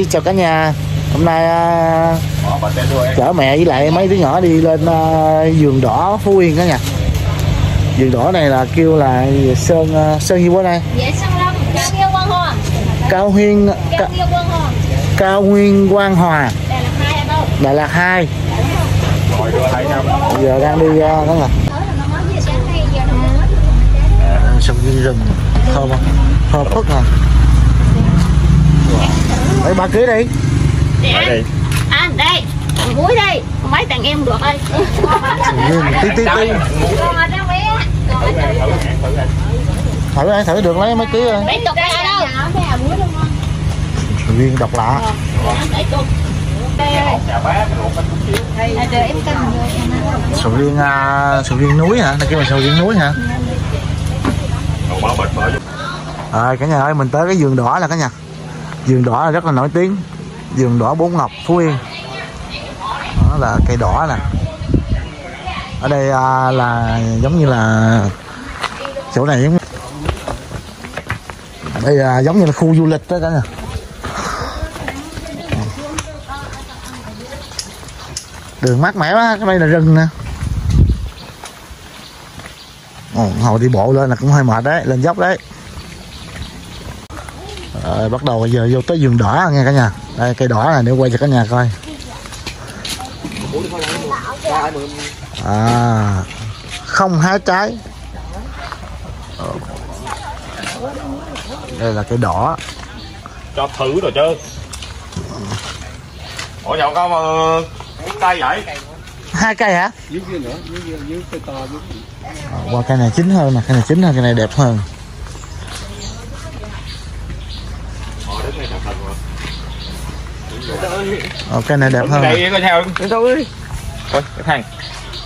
ơi chào cả nhà. Hôm nay à, chở mẹ với lại mấy đứa nhỏ đi lên à, vườn đỏ phú yên cả nhà vườn đỏ này là kêu là sơn à, sơn gì bữa nay Dạ Sơn Lâm, Cao huyên Cao ca, nguyên quang hòa Đây là hai anh đâu đà lạt 2 rồi đưa hai. Năm giờ đang đi à, đó là sông viên rừng. Thơm không thơm phức nè lấy ba ký đi. Để ở đây anh đây. Còn muối đây. Còn mấy thằng em được ơi. Viên tí tí tí. Thử ai thử được lấy mấy ký rồi Mấy chục đây đâu? Đây riêng độc lạ. Đây Đây cân sầu riêng à, sầu riêng núi hả? Này kêu là sầu riêng núi hả? À, cả nhà ơi mình tới cái vườn đỏ là cả nhà vườn đỏ là rất là nổi tiếng. Vườn đỏ bốn ngọc phú yên. Đó là cây đỏ nè. Ở đây à, là giống như là chỗ này giống đây là giống như là khu du lịch đó cả nhà. Đường mát mẻ quá cái đây là rừng nè. Ồ, hồi đi bộ lên là cũng hơi mệt đấy lên dốc đấy rồi bắt đầu giờ vô tới vườn đỏ nghe cả nhà. Đây cây đỏ này để quay cho cả nhà coi. À không hái trái. Ờ. đây là cây đỏ. Cho thử rồi chứ. Ủa nhậu có uh, tay vậy? Hai cây hả? Dưới kia nữa dưới dưới, dưới cây to dưới Ờ, qua cây này chín hơn nè cây này chín hơn cây này đẹp hơn ờ đứng đây chặt thần rồi Ờ, cây này đẹp hơn đây coi theo. Coi cái thằng.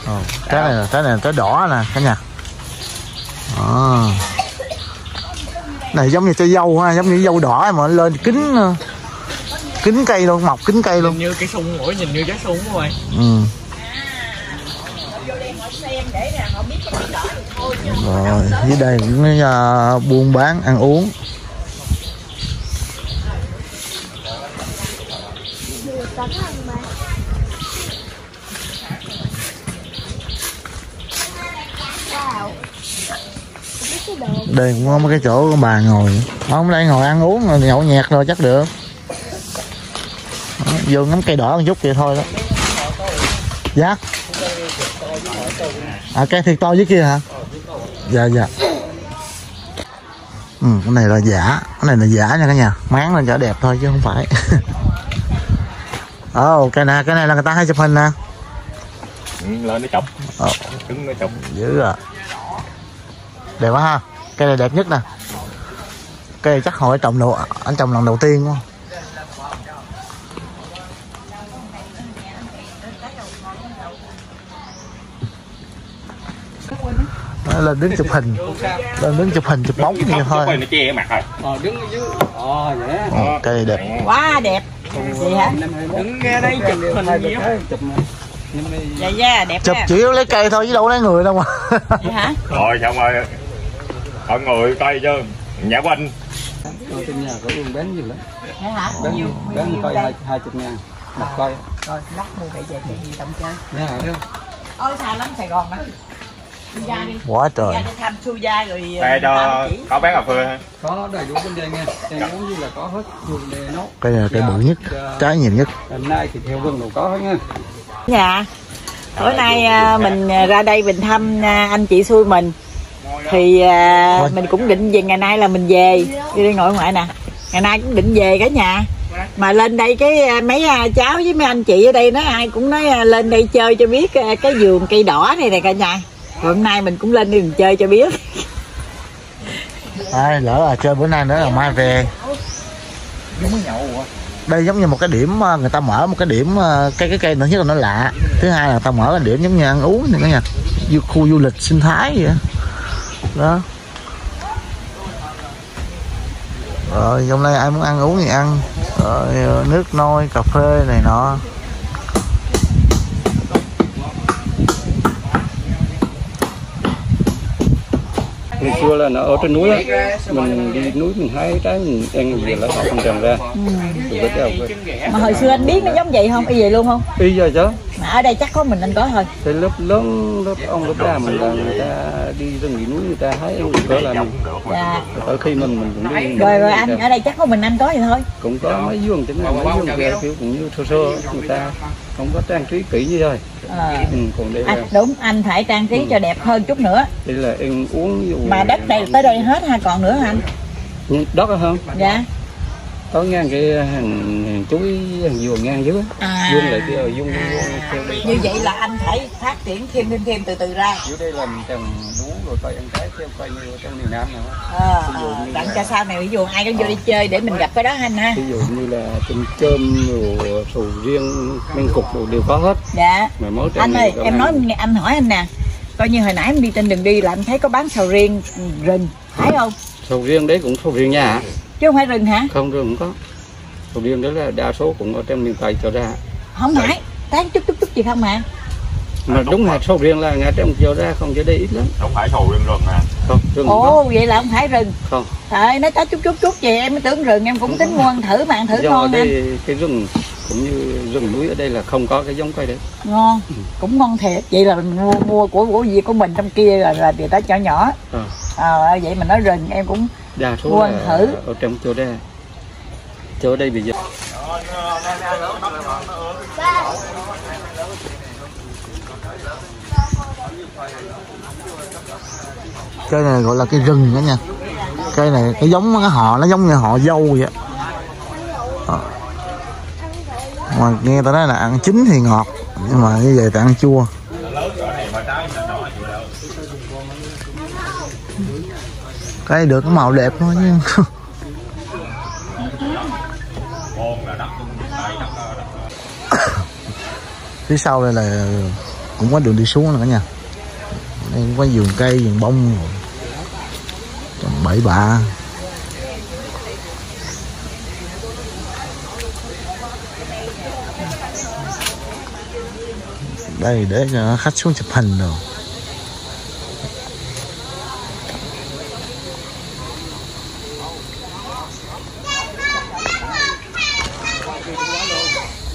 Ờ, trái này là trái này trái đỏ nè cả nhà. À. này giống như trái dâu ha giống như dâu đỏ mà nó lên kính ờ, kính cây luôn mọc kính cây luôn. Như cái sung mỗi nhìn như trái sung rồi ừ. rồi dưới đây cũng uh, buôn bán ăn uống đây, cũng có mấy cái chỗ có bà ngồi. Không, đây ngồi ăn uống rồi, nhậu nhẹt rồi chắc được. Vô ngắm cây đỏ một chút vậy thôi đó. Dạ? À cây thiệt to dưới kia hả? Dạ dạ. Ừ cái này là giả. Cái này là giả nha cả nhà. Máng lên cho đẹp thôi chứ không phải. ồ cái này cái này là người ta hay chụp hình nè. Ừ, lên nó chọc Ờ. cứng nó chọc dữ à. Đẹp quá ha. Cây này đẹp nhất nè. Cây này chắc hồi trồng đầu anh trồng lần đầu tiên quá. Lên đứng chụp hình. Lên đứng chụp hình chụp bóng Chọc thôi. này nó che mặt rồi. Ờ đứng ở dưới. Ờ vậy này đẹp. Quá đẹp gì hả? đứng nghe đây chụp hình gì dạ dạ đẹp chụp chủ yếu lấy cây thôi chứ đâu lấy người đâu mà. Vậy hả? Rồi xong rồi. Ở ngồi coi chứ nhà của anh. Ở trên nhà có luôn bán nhiều lắm. Vậy hả? Bán nhiều bán nhiều coi đây. hai hai chục ngàn. Một coi. Rồi lát mua về về cái gì tầm chơi. Nghe hả ôi xa lắm sài gòn đó quá trời. Đi thăm su gia rồi đây cho có bán cà phê ha có đầy đủ bên đây nha em muốn như là có hết dùng để nấu cây này là cây bự nhất trái nhiều nhất. Hôm nay thì theo vườn đồ có hết nha. Nhà bữa nay à, mình ra đây mình thăm à, anh chị xui mình. Thì mình cũng định về ngày nay là mình về. Đi đây ngồi ngoại nè. Ngày nay cũng định về cả nhà. Mà lên đây cái mấy cháu với mấy anh chị ở đây nói ai cũng nói lên đây chơi cho biết cái vườn cây đỏ này nè cả nhà hôm nay mình cũng lên đi mình chơi cho biết. Ai, lỡ là chơi bữa nay nữa là mai về. Đây giống như một cái điểm ờ, người ta mở một cái điểm ờ, cái cây cái cây nữa nhất là nó lạ. Thứ hai là người ta mở cái điểm giống như ăn uống này cả nhà khu du lịch sinh thái vậy đó. rồi hôm nay ai muốn ăn uống thì ăn. Rồi ờ, nước nôi cà phê này nọ. Ngày xưa là nó ở trên núi á. Mình đi núi mình hái trái mình ăn về là họ không trồng ra. Về mà hồi xưa anh biết nó giống vậy không? Y vậy luôn không? Y giờ chứ. Mà ở đây chắc có mình anh có thôi. Thì lớp lớn lớp ông lớp ba mình là người ta đi rừng nghỉ núi người ta hái ăn cỡ là mình. Dạ. Ở khi mình mình cũng đi rồi rồi anh ở đây chắc có mình anh có vậy thôi. Cũng có mấy vuông chính là mấy vuông kia kiểu cũng như sơ sơ người ta không có trang trí kỹ như vậy ờ. Ừ, còn đây à, là đúng anh phải trang trí cho đẹp hơn chút nữa. Đây là ăn uống dụ mà đất đây tới đây hết ha còn nữa hả anh? Ừ, đất không dạ có ngang cái hàng, hàng chuối hàng dừa ngang dưới. À. Vuông lại kia vuông vuông vuông theo đây. Như vậy là anh phải phát triển thêm thêm thêm từ từ ra. Dưới đây là mình trồng lúa rồi cây ăn trái theo coi như trong miền Nam nào á. ờ ờ, đặng cho sau này ví dụ ai có vô đi chơi để mình gặp cái đó anh ha. Ví dụ như là chôm chôm rồi sầu riêng men cục đồ đều có hết. Dạ. Mà mới trồng anh ơi em nói anh. hỏi anh nè coi như hồi nãy em đi trên đường đi là anh thấy có bán sầu riêng rừng thấy không? Sầu riêng đấy cũng sầu riêng hả? Chứ không phải rừng hả? Không rừng không có. Sầu riêng đấy là đa số cũng ở trong miền Tây cho ra. Không phải tán chút chút chút gì không mà? Mà đúng hạt sầu riêng là ngay trong cho ra không cho đây ít lắm. Không phải sầu riêng rừng nè không rừng không có. ồ vậy là không phải rừng. Không. Trời nó có chút chút chút gì em mới tưởng rừng em cũng tính mua ăn thử mà ăn thử do ngon anh đây cái rừng cũng như rừng núi ở đây là không có cái giống cây đấy. Ngon cũng ngon thiệt. Vậy là mình mua mua của của gì của mình trong kia là, là người ta cho nhỏ. Ờ. ờ vậy mà nói rừng em cũng đa số Mua là thử. ở trong chỗ ra chỗ đây bây giờ cây này gọi là cây rừng đó nha cây này cái giống cái họ nó giống như họ dâu vậy á. Ờ. mà nghe tao nói là ăn chín thì ngọt nhưng mà như vậy thì ăn chua cây được màu đẹp thôi chứ. Phía sau đây là cũng có đường đi xuống nữa cả nhà. Đây cũng có vườn cây, vườn bông trồng bạ. Đây để khách xuống chụp hình rồi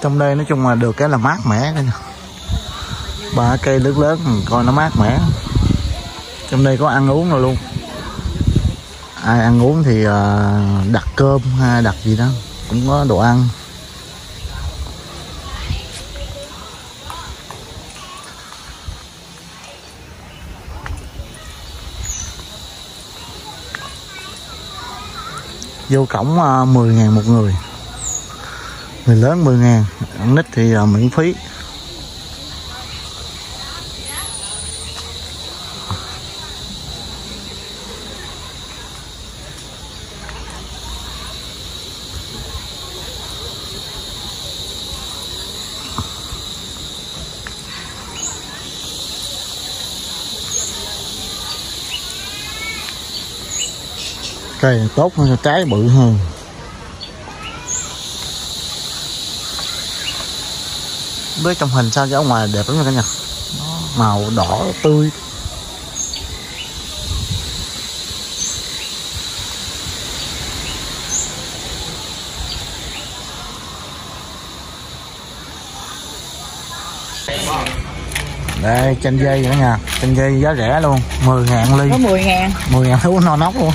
trong đây nói chung là được cái là mát mẻ đây nè. Ba cây lớn lớn, coi nó mát mẻ. Trong đây có ăn uống rồi luôn? Ai ăn uống thì ờ, đặt cơm hay đặt gì đó, cũng có đồ ăn. Vô cổng ờ, 10.000 một người người lớn 10 ngàn ăn nít thì ờ, miễn phí. Cây tốt hơn trái bự hơn. Biết trong hình sao chứ ở ngoài đẹp lắm nha cả nhà. Màu đỏ tươi. Đây chanh dây cả nhà. Chanh dây giá rẻ luôn 10 ngàn ly. Có 10 ngàn. 10 ngàn uống no nóc luôn.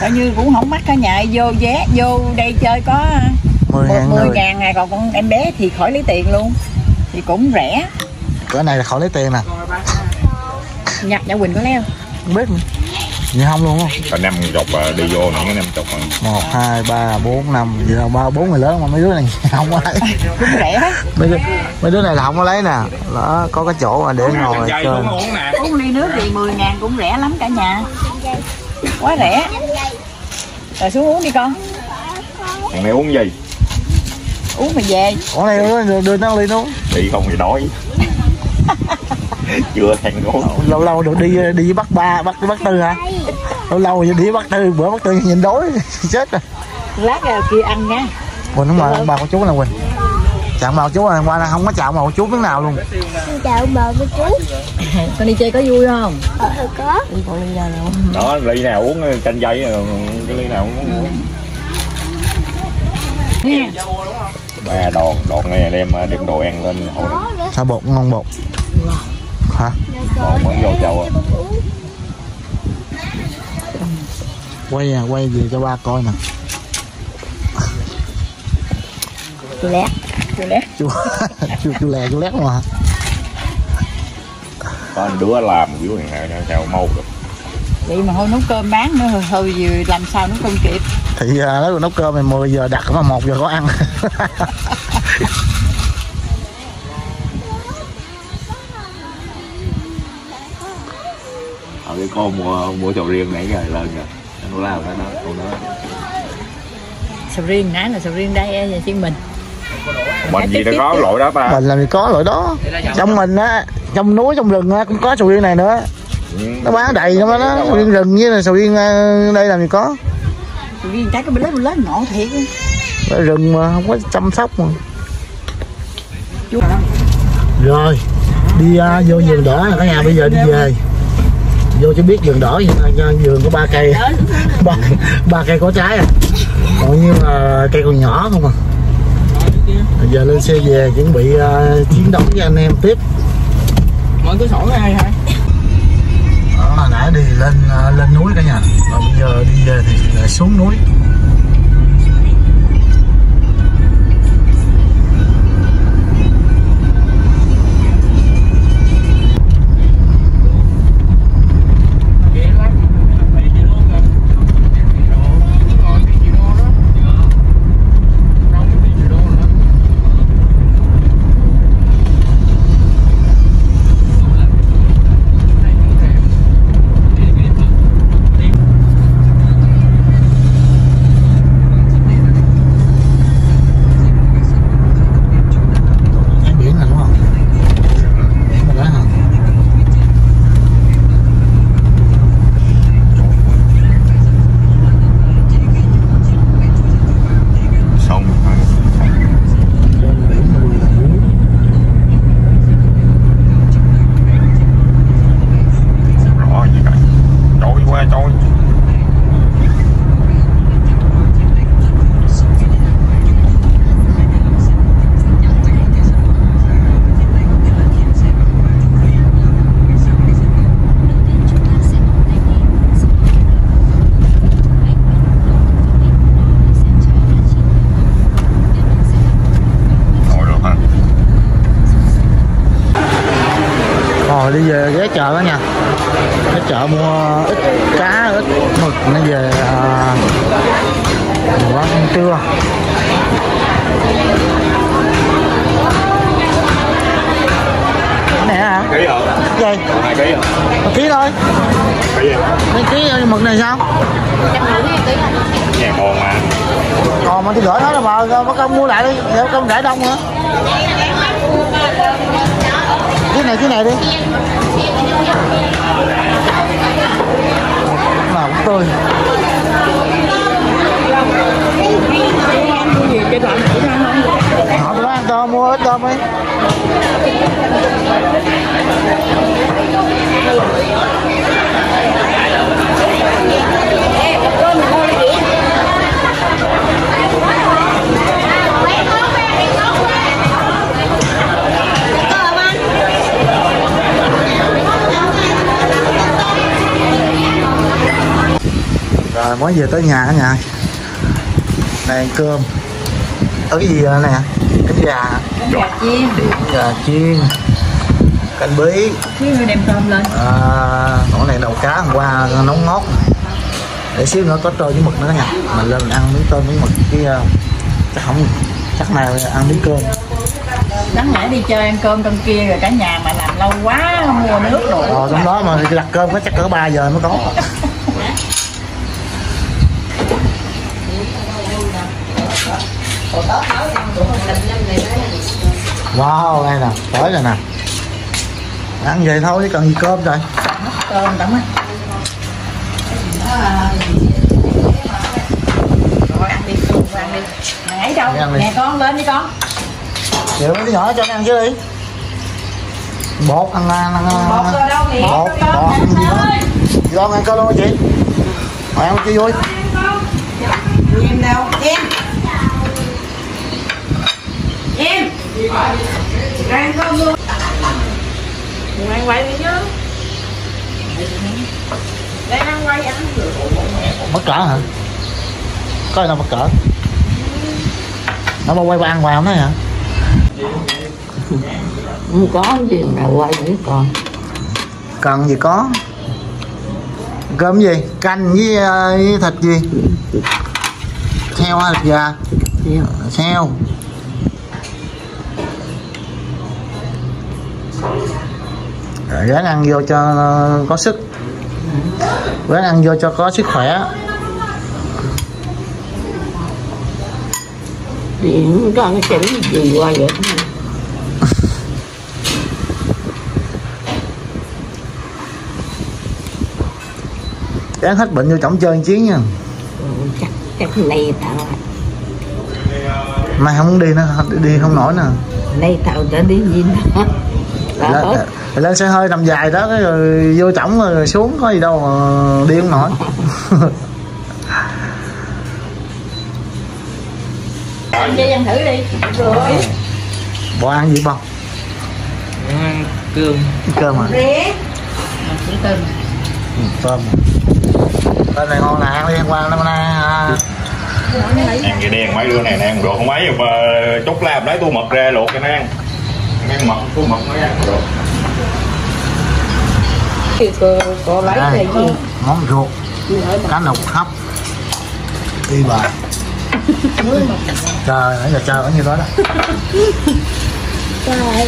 Coi như cũng không mắc cả nhà vô vé vô đây chơi có 10 một ngàn mười người. ngàn này còn con em bé thì khỏi lấy tiền luôn. Thì cũng rẻ. Cái này là khỏi lấy tiền nè. Nhặt nhà Quỳnh có leo không? Biết nữa. vậy không luôn không năm chục à, đi vô nữa cái năm chục một hai ba bốn năm. Vậy là ba bốn người lớn mà mấy đứa này không có lấy. Cũng rẻ. Mấy đứa, mấy đứa này là không có lấy nè. Đó có cái chỗ mà để ngồi chơi uống ly nước thì 10 ngàn cũng rẻ lắm cả nhà. Quá rẻ. Rồi xuống uống đi con. Thằng này uống gì? Uống mà về. Ủa này đưa, đưa nó ly luôn Đi không thì đói Chưa ăn uống lâu lâu được đi đi bắt ba bắt bắt tư hả? Lâu lâu đi với bắt tư bữa bắt tư nhìn đói chết rồi. Lát ra kia ăn nha. Quỳnh không mà bà của chú là quỳnh. Chạm vào chú là qua là không có chạm vào chú miếng nào luôn. Chào bà với chú. Con đi chơi có vui không? Ờ có. Đi con đi ra đâu Đó ly nào uống chanh dây rồi, Cái ly nào cũng uống. Nha Ba đòn, đòn này đem đem đồ ăn lên hồi sao bột ngon bột? Hả? Đòn mới vô chậu á quay à quay về cho ba coi nè. Chú lét chú lét chú chú chú lè chú lét mà. Có đứa làm dưới này sao, sao mau được vậy mà thôi nấu cơm bán nữa thôi, thôi giờ làm sao nấu cơm kịp. Thì à, nó nấu cơm thì 10 giờ đặt mà 1 giờ có ăn. Ở cái con mua, mua sầu riêng nãy giờ lên rồi Nó lao nó nói, con nói sầu riêng nãy là sầu riêng đây ở nhà thiên mình. Mình gì nó có loại đó ta mình làm gì có loại đó. Trong mình á trong núi trong rừng á cũng có sầu riêng này nữa. Nó bán đầy á đó. Sầu riêng rừng với là sầu riêng à, đây làm gì có. Sầu riêng trái cái bên lớn bên lớn ngọn thiệt rừng mà không có chăm sóc mà. Rồi đi à, vô vườn đỏ là cả nhà bây giờ đi về. Vô cho biết vườn đỏ vườn có ba cây. Ba, ba cây có trái à. Còn như là cây còn nhỏ không à. Bây giờ lên xe về chuẩn bị à, chiến đấu với anh em tiếp. Mọi cửa sổ ai hả cả nhà. Và bây giờ đi về thì lại xuống núi. Chợ đó nha Ghé chợ mua ít cá, ít mực nó về à, ăn trưa Cái này hả? Ký hả? Gì? Hai ký hả? Ký thôi Ký? Mấy ký mực này sao? Nhà con mà Còn mà thì gửi hết rồi mà Bác công mua lại đi Để công để đông nữa Cái này cái này đi Nào cũng tươi Họ nói ăn tôm mua ít tôm đi Mới về tới nhà cả nhà. Ăn cơm. Ở cái gì nè? Cái gà. Hả? gà chiên. Gà chiên. Canh bí. Xíu nữa đem cơm lên. À, này đầu cá hôm qua nấu ngót. Để xíu nữa có trôi với mực nữa nha mình lên ăn miếng tôm với mực cái ờ, chắc không chắc nào ăn miếng cơm. Đáng lẽ đi chơi ăn cơm trong kia rồi cả nhà mà làm lâu quá mua nước rồi ờ trong đó mà đặt cơm có chắc cỡ 3 giờ mới có wow đây nè tới rồi nè. Ăn vậy thôi chứ cần gì cơm rồi. Cơm đóng á rồi ăn đi. Ăn đi ấy đâu nè con lên đi con chịu đứa nhỏ cho nó ăn chứ đi. Bột ăn ăn ăn ăn bột rồi đâu mẹ bột bột. Ăn gì đó con ăn cơm luôn chị. Mày ăn chi vui? Em đâu? Em em ăn cơm luôn. Ăn quay đi chứ đang ăn quay ăn. Mất cỡ hả? Có gì đâu mất cỡ. Nó bao quay qua ăn hoài không đấy hả? Không có gì mà quay với con. Cần gì có? Cơm gì? Canh với, ờ, với thịt gì? Heo hay thịt gà? Heo ráng ăn vô cho có sức. Ráng ăn vô cho có sức khỏe. Có cái chữ gì qua vậy? Ráng hết bệnh vô trọng chơi chiến nha. Ừ, chắc chắc này tao. Mai không muốn đi nữa đi không nổi nè này tao đã đi gì lên, Tao hết lên xe hơi nằm dài đó cái rồi vô trỏng rồi xuống có gì đâu mà đi không nổi. Ăn chơi ăn thử đi. Rồi. Bỏ ăn gì không cơm. Cơm à? Tôm ừ, tôm tôm này ngon nè ăn đi ăn qua năm nay à, ăn cái đen mấy đứa này nè ăn được không mấy mà chút làm lấy tôi mật ra luộc cho nó ăn. Ăn mật tôi mật mới ăn được thì cô, cô lấy đây, cái gì? Món ruột. Cá nục hấp. Đi bà. Trời nãy giờ trời ở như đó đó. Trời ơi,